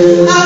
Amém.